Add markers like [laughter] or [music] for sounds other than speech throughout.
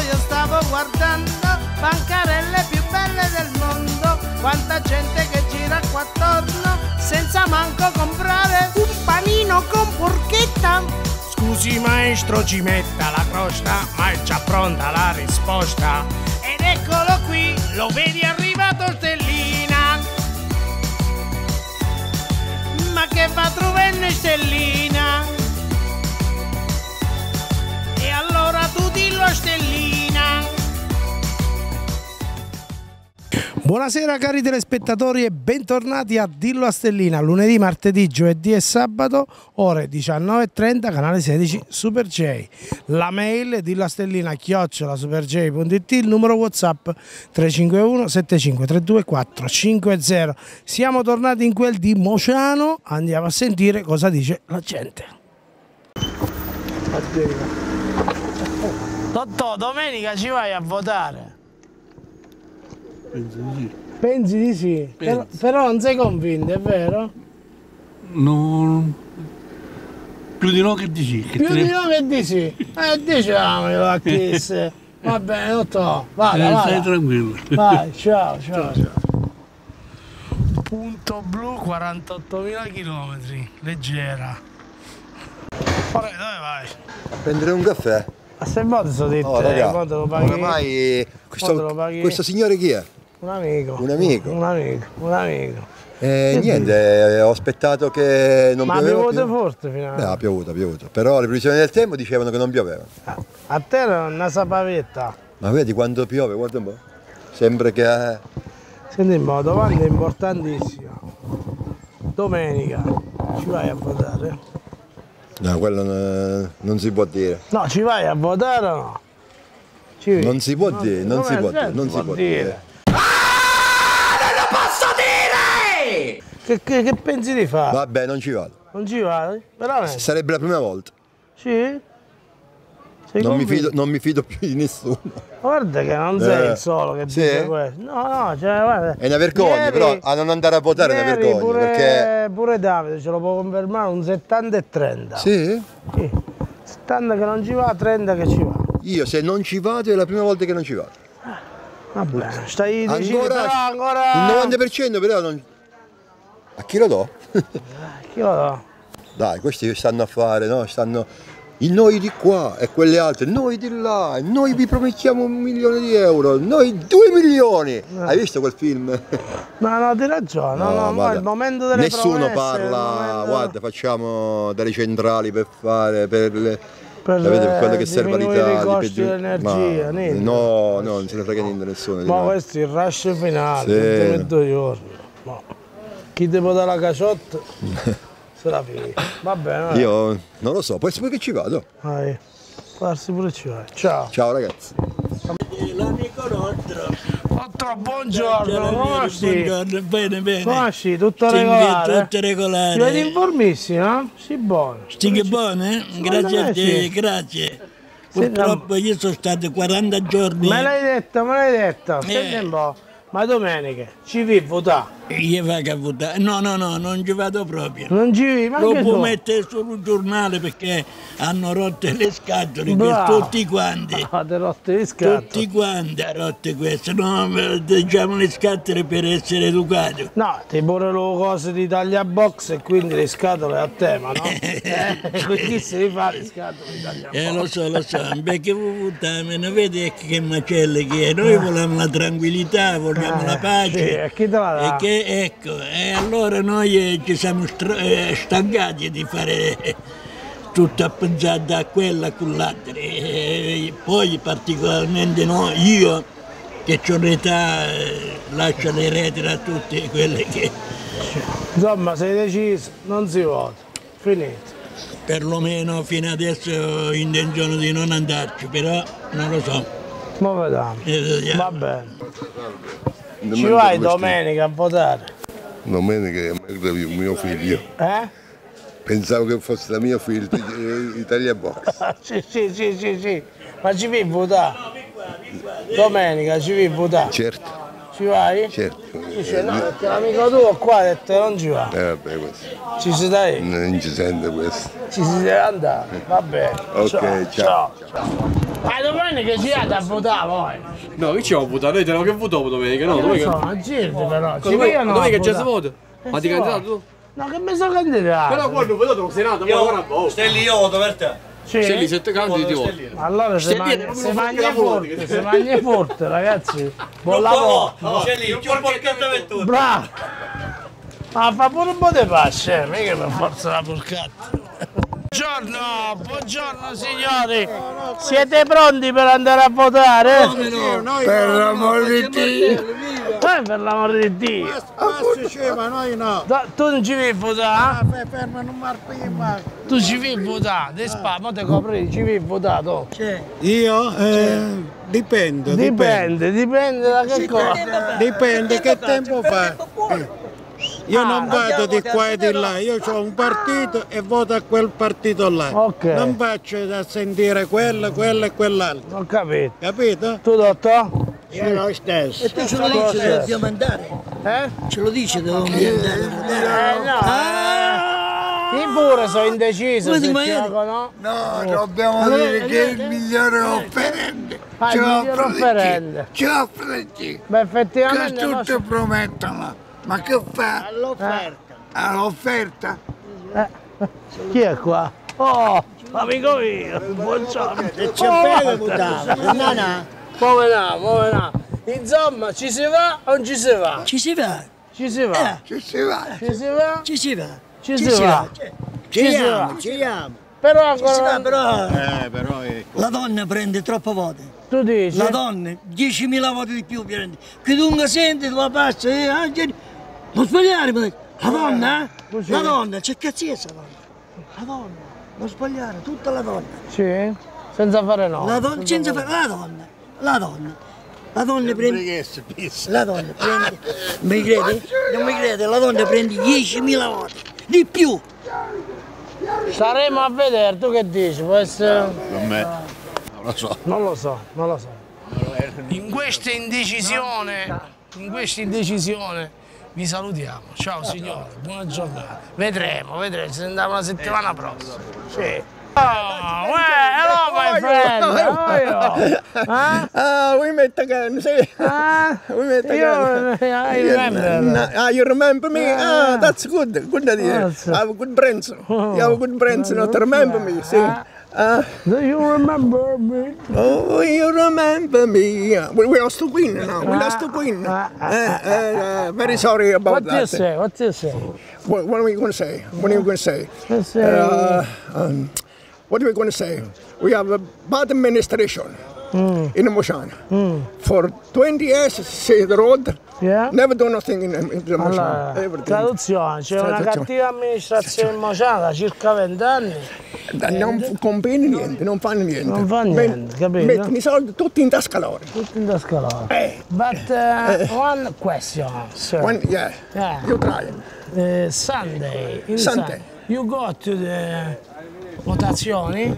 io stavo guardando bancarelle più belle del mondo, quanta gente che gira qua attorno senza manco comprare un panino con porchetta. Scusi maestro ci metta la crosta, ma è già pronta la risposta. Ed eccolo qui, lo vedi arrivato Stellina. Ma che va trovando Stellina? Buonasera cari telespettatori e bentornati a Dillo a Stellina, lunedì, martedì, giovedì e sabato, ore 19.30, canale 16 Super J. La mail dillo a stellina chiocciola superj.it, il numero Whatsapp 351 7532 450. Siamo tornati in quel di Mociano, andiamo a sentire cosa dice la gente. Totò, domenica ci vai a votare? Penso di sì. Pensi di sì, però, Penso. però non sei convinto, è vero? Non... Più di no che di sì. Che Più di ne- no che di sì, eh, diciamolo a Chris. [laughs] Va bene, Totò, vada, Eh, stai tranquillo. Vai, [laughs] ciao, ciao. Punto blu 48.000 km, leggera. Ora dove vai? A prendere un caffè? A se volte sono detto, Oh, raga, quando lo paghi lo questo, paghi? questo signore chi è? Un amico. Un amico? Un amico, un amico. Eh, Che niente, eh, ho aspettato che non Ma ha pioveva piovuto più. forte finalmente. ha piovuto, ha piovuto. Però le previsioni del tempo dicevano che non pioveva. A te era una sapavetta. Ma vedi quando piove, guarda un po'. Sembra che... eh, Senti po', domanda importantissima. Domenica ci vai a votare? No, quello non, non si può dire. No, ci vai a votare o no? Ci- Non si può dire, non si può dire, non si può dire. Che, che- che pensi di fare? Vabbè, non ci vado. Non ci vai? Veramente? Sarebbe la prima volta. Sì? Non mi, fido, non mi fido più di nessuno. Guarda che non sei Eh, il solo che sì? dice questo. No, no, cioè, guarda. È una vergogna, Ieri- però a non andare a votare è una vergogna. Pure, Perché... pure Davide ce lo può confermare un 70 e 30. Sì? Sì. 70 che non ci va, 30 che ci va. Io se non ci vado è la prima volta che non ci vado. Va bene, stai dicendo Ancora ancora. il 90% però non. A chi lo do? Chi lo do? Dai, questi stanno a fare, no? Stanno. I noi di qua e quelle altre, noi di là, e noi vi promettiamo un milione di euro, noi due milioni! Hai visto quel film? No, no, hai ragione. No, no, ma guarda, il momento delle Nessuno promesse, parla, momento- guarda, facciamo delle centrali per fare, per, le, Per, per eh, quello che serve all'Italia. per dell'energia, niente. No, no, non se ne frega niente nessuno. Ma questo è il rush finale, Sì. gli ultimi due giorni. Ma chi ti può dare la caciotta [laughs] se la finita. Va bene. Io non lo so, può essere che ci vado. vai. Farsi pure ci vai. Ciao. Ciao ragazzi. L'amico nostro. Otto, buongiorno? Buongiorno, bene, bene. Come stai? Tutto Sì, regolare? Tutto regolare. Ti vedi informissimo, no? Sì, buono. Stinghi buone? Grazie a te, sì. grazie. Purtroppo io sono stato 40 giorni. Me l'hai detto, me l'hai detto. Eh. Senti un po'. Ma domenica ci vi votare? Io vado a votare. No, no, no, non ci vado proprio. Non ci? Ma Lo che può tu? mettere sul giornale perché hanno rotto le scatole, tutti quanti. Ah, te rotte di scatto. Tutti quanti hanno rotto questo. No, diciamo le scatole per essere educato. No, ti pure le cose di tagliabox e quindi le scatole a tema, no? [laughs] eh, quindi si rifà le scatole di tagliabox. Eh, lo so, lo so, perché voi non vedi che macelle che è? Noi vogliamo la tranquillità, vogliamo la Eh, pace. sì, e chi te la dà? E ecco, e allora noi eh, ci siamo eh, stancati di fare eh, tutto a quella, a quell'altra. E poi particolarmente no, io che ho l'età eh, lascio le retire a tutte quelle che Insomma, sei deciso, non si vota. Finito. perlomeno fino adesso ho intenzione di non andarci, però non lo so. Eh, vediamo. Va bene. Ci vai domenica a votare? Domenica è il mio figlio. Eh? Pensavo che fosse la mia figlia eh, Italia Box. [laughs] sì, sì, sì, sì, sì. Ma ci a votare? Domenica ci a votare? Certo, Ci vai? certo. Dice no, perché l'amico tuo qua ha detto non ci va. Eh, vabbè, questo. Ci si dai? Non ci sente questo. Ci si deve andare. Va bene. Ok, ciao. ciao. ciao. Ma domenica ci andate a votare voi. No, che ci ho votato? Noi teniamo che votiamo domenica, no? Non Domenica, so, a Girdi però. Ci domenica, pigliano a domenica già si vota? Ma ti si candidato tu? No, che mi sono candidato. Però quando ho votato non sei nato, ma ora voi. Stelli io voto per te. Sì? Sei lì, sette candidi ti voto. Allora se dietro, se la forte, se mangia forte ragazzi. Buon lavoro. può, c'è lì, c'è un porchetto per tutti. Bravo. Ma fa pure un po' di pace, eh, mica per forza la porcata. Buongiorno, buongiorno signori. Siete pronti per andare a votare? Per l'amor di Dio! Eh, per l'amore di Dio. ma noi no! Da- tu non ci a votare? Fai fermo non marpima! Tu ci a votare? Te spa, mo te copri, ci a votare tu? Io? Eh, dipende, dipende. Dipende, dipende da che cosa. Dipende che tempo fa. Eh. Io non vado di qua e di là, io ho un partito e voto a quel partito là. Ok. Non faccio da sentire quello, quello e quell'altro. Ho capito. Capito? Tu dottor? Io lo stesso. E tu ce lo dici che dobbiamo andare? Eh? Ce lo dici che dobbiamo andare? Eh no. eh. Io pure sono indeciso Come se chiami? no. No, dobbiamo dire che è il migliore offerente. Ah, il migliore offerente. Ce l'offerente. Beh Che effettivamente no, tutti promettono. Ma che fa? All'offerta. All'offerta? eh, chi è qua? Oh, amico mio, buongiorno. E c'è bene votare. No, no. Come no, come no. Insomma, ci si va o non ci si va? Ci si va. Ci si va. Ci si va. Ci si va? Ci si va. Ci si va. Ci Ci si siamo, va. ci siamo. Però Ci si va, ancora però Eh, però è... la donna prende troppo voto. tu dici? La donna 10.000 voti di più prende. Chiunque sente, tu passa, eh, anche... Non sbagliare, ma- la donna, eh? Così. La donna, c'è cazziessa donna. La donna, non sbagliare, tutta la donna. Sì? Senza fare no. La donna, senza fare, la donna, la donna. La donna prende... La donna prende... Mi credi? Non mi credi? La donna prende 10.000 voti. Di più. Staremo a vedere, tu che dici? Può essere... Non lo so. Non lo so, non lo so. In questa indecisione, in questa indecisione vi salutiamo. Ciao signore, buona giornata. Vedremo, vedremo, ci sentiamo la settimana prossima. Sì. Oh, well, hello my friend. How are you? Huh? Ah, we met again, see? Ah, We met again. I remember. Ah, you remember me? Ah, that's good. Good idea. That's- I have good friends. You have good friends not remember me, see? Ah, Do you remember me? oh, you remember me. We, we lost to win now. We lost to win. Uh, uh, uh, very sorry about What do you say? What do you say? What, what are we going to say? What are we going to say? Say Uh, um, what are we going to say? We have a bad administration in Moshan. For 20 years, see the road, Yeah? never do nothing in, in the Moshan. Allora, traduzione, c'è una cattiva amministrazione in Mociana da circa vent'anni. Non compri niente, non fanno niente. Non fa niente, capito? Mettono i soldi tutti in tasca loro. Tutto in tasca loro. Eh. But uh, one question, sir. When, yeah. Yeah. You try. Uh, Sunday, in Sunday. Sun- you go to the votazioni?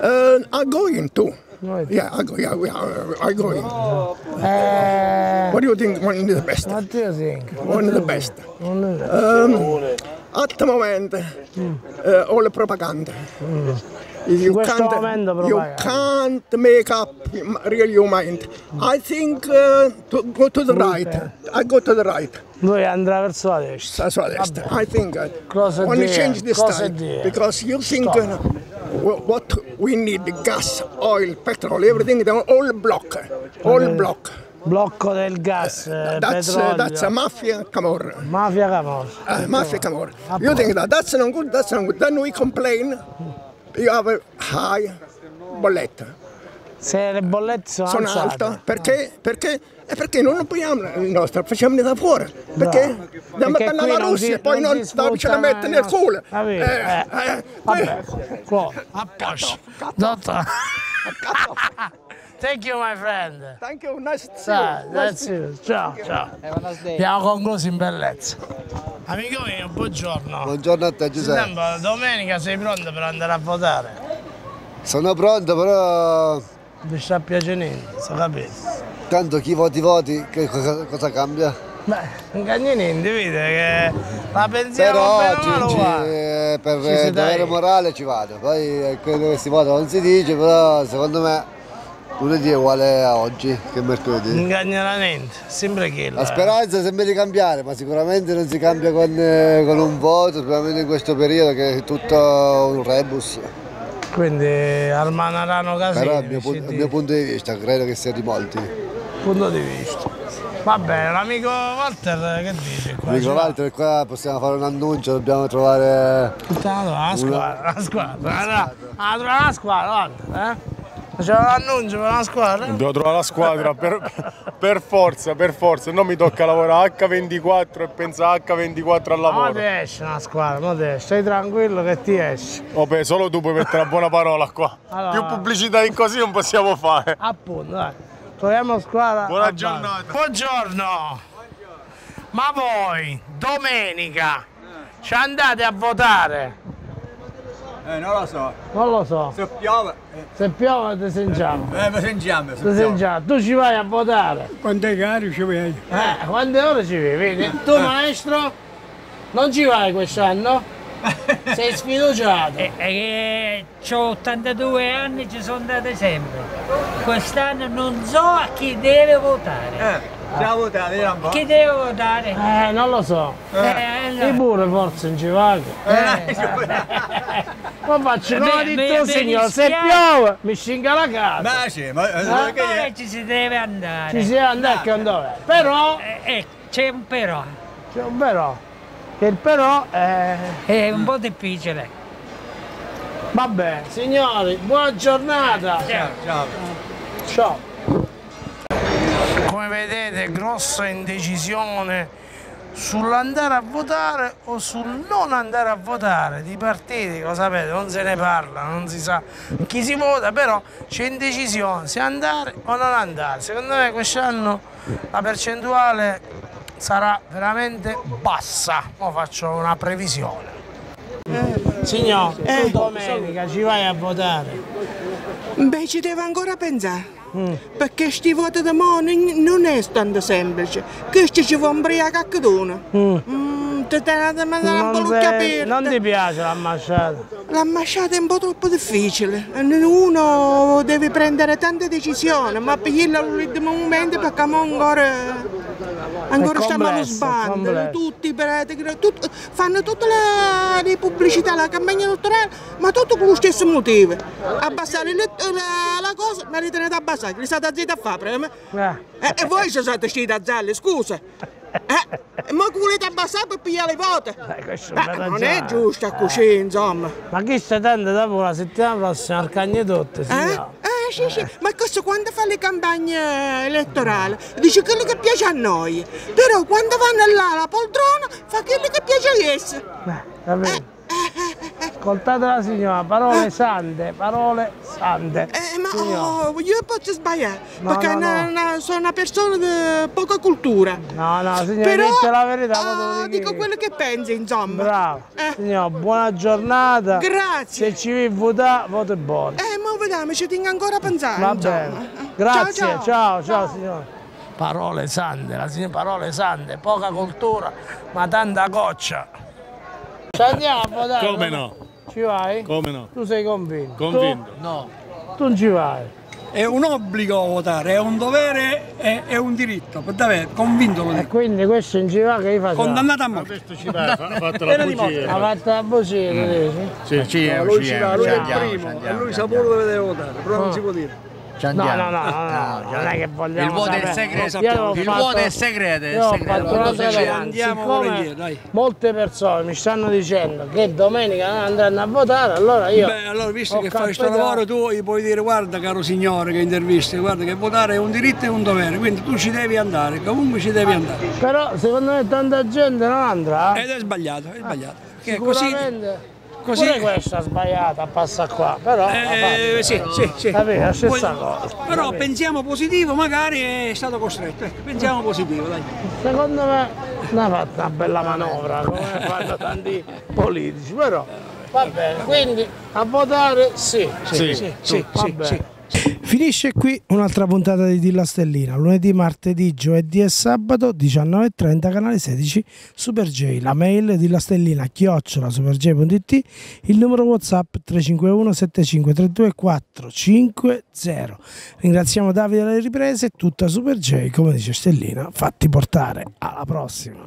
Uh, I'm going too. Right. Yeah, I go. Yeah, we are. I going. Uh, What do you think? One is the best. what do you think? One is the best. Non è vero. Um, at the moment, uh, all the propaganda. You can't, momento you can't make up really your mind. I think uh, to go to the right. I go to the right. Lui andrà verso la destra. What I said. I think uh, Cosa only dire? change this time dire? because you think uh, wh- what we need: gas, oil, petrol, everything. All block, all block. Blocco del gas, eh, That's uh, petrolio, that's a mafia Camorra. mafia Camorra. Uh, mafia Camorra. You think that that's not good? That's not good. Then we complain. You have a high bolletta. Se le bollette sono, Sono alzate. alta perché? Perché? E perché non paghiamo il nostro, facciamo da fuori. Perché? Andiamo Perché a parlare alla non Russia si- e poi non non vicino a mettere nel culo. Capito? Eh, eh, Vabbè, qua, a posto. Dottor. [laughs] Thank you my friend. Thank you, nice to see you. Ciao, that's it. ciao, ciao. Abbiamo concluso in bellezza. Amico mio, buongiorno. Buongiorno a te Giuseppe. Sembra, domenica sei pronto per andare a votare? Sono pronto però Mi sta piacendo, so capito. Tanto chi voti voti che cosa, cosa cambia? Beh, non cambia niente, vedi che la pensiamo Però ci- per Ci si eh, dovere morale ci vado, poi quello che si vota non si dice, però secondo me Lunedì è uguale a oggi, che mercoledì. Ingagneramente, sempre quello. La speranza è sempre di cambiare, ma sicuramente non si cambia con, eh, con un voto, sicuramente in questo periodo che è tutto un rebus. Quindi al Manarano Casini. Però dal mio, si mio punto di vista credo che sia di molti. Punto di vista. Va bene, l'amico Walter che dice qua? Amico Ci va? Walter, qua possiamo fare un annuncio, dobbiamo trovare... Tutta la squadra, la squadra, la, la, la, la squadra, Walter, eh? Facciamo l'annuncio per la squadra? Devo trovare la squadra per, per forza, per forza, non mi tocca lavorare H24 e pensa H24 al Ma lavoro. ti esce una squadra, ma ti esce, stai tranquillo che ti esce. Oh, beh, solo tu puoi mettere una buona parola qua. Allora. Più pubblicità di così non possiamo fare. Appunto, dai. Troviamo squadra. Buona a giornata. Buongiorno. Ma voi, domenica, ci andate a votare? Eh, non lo so. Non lo so. Se piove, Se piove ti sentiamo. eh, ma sentiamo. se sentiamo. Tu ci vai a votare? Quante gare ci vedi? Eh, quante ore ci vivi? Vedi? Tu maestro? Non ci vai quest'anno? [laughs] Sei sfiduciato. E che ho 82 anni ci sono andate sempre. Quest'anno non so a chi deve votare. Eh, stiamo votando, vediamo un po'. Chi deve votare? Eh, non lo so. Eh, allora. Io pure forse non ci vado. Eh, Ma faccio beh, il beh, signore, se piove mi scinga la casa. Ma sì, ma eh, Ah, che Dove è? ci si deve andare? Ci si deve andare che non dove. Però, Eh, eh, c'è un però, c'è un però, che però è... è un po' difficile. Vabbè, signori, buona giornata. Ciao, ciao. Ciao. Come vedete, grossa indecisione sull'andare a votare o sul non andare a votare. Di partiti, lo sapete, non se ne parla, non si sa chi si vota, però c'è indecisione se andare o non andare. Secondo me quest'anno la percentuale sarà veramente bassa. Ora faccio una previsione. Signor, tu domenica ci vai a votare? Beh, ci devo ancora pensare. Perché sti voti di mo non è tanto semplice. Questo ci fa ubriaca anche tu. Mm, tenete una Non, aperta. ti piace l'ambasciata? L'ambasciata è un po' troppo difficile. Uno deve prendere tante decisioni, ma per all'ultimo momento perché ancora. Ancora stiamo allo sbando, tutti i preti, tut- fanno tutte le, le pubblicità, la campagna elettorale, ma tutto con lo stesso motivo. Abbassare il- la, la cosa, ma li tenete abbassati, li state zitti a fare. Eh, e voi ci siete usciti a zalle, scusa. Eh, ma volete abbassare per pigliare le vote? eh, Eh, non è giusto così, insomma. Ma chi sta tanto dopo la settimana prossima al Cagnetotte, Eh? Eh, sì, sì, ma questo quando fa le campagne elettorali dice quello che piace a noi, però quando vanno là alla poltrona fa quello che piace a essi. Eh, capito? Ascoltate la signora, parole sante, parole sante. Eh, ma oh, io posso sbagliare, No, perché no, una- no. una- sono una persona di poca cultura. No, no, signor, Però, dice la verità, lo dico quello che pensi, insomma. Bravo. Eh. Signor, buona giornata. Grazie. Se ci vi vota, voto buono. Eh, ma vediamo, ci tengo ancora a pensare. Va insomma. bene. Eh, Grazie, ciao, ciao, ciao. ciao, signore. Parole sante, la signora parole sante, poca cultura, ma tanta coccia. Ci andiamo votare? Come no? Ci vai? Come no? Tu sei convinto? Convinto. Tu? No. Tu non ci vai? È un obbligo votare, è un dovere e è un diritto, per davvero, convinto lo E quindi questo non ci va che gli fa? Condannato a morte. Questo ci va, ha fatto la bugia. Ha fatto la bugia, tu dici? Sì, ci No, lui ci va, lui è il primo, e lui sa pure dove deve votare, però non si può dire. No, no, no, no, [laughs] no, non è che vogliamo Il voto è sapere. segreto. Io ho Il voto è segreto, è Io ho segreto. fatto Il un'altra segreto. Andiamo volentieri, dai. molte persone mi stanno dicendo che domenica non andranno a votare, allora io Beh, allora visto che fai questo lavoro tu gli puoi dire guarda caro signore che intervisti, guarda che votare è un diritto e un dovere, quindi tu ci devi andare, comunque ci devi andare. Però secondo me tanta gente non andrà. Ed è sbagliato, è sbagliato. Che così. Così- Pure questa sbagliata, passa qua, però eh, fa. sì, sì, sì. Stessa Poi- cosa. Però capito? pensiamo positivo, magari è stato costretto. ecco, pensiamo positivo, dai. Secondo me non ha fatto una bella manovra, come [laughs] fanno tanti politici, però va bene, quindi a votare sì. Sì, sì, sì, va sì, bene. Finisce qui un'altra puntata di Dilla Stellina, lunedì, martedì, giovedì e sabato 19.30 canale 16 Super J, la mail di La Stellina chiocciola superj.it, il numero Whatsapp 351 7532 450. Ringraziamo Davide alle riprese, tutta Super J, come dice Stellina, fatti portare. Alla prossima.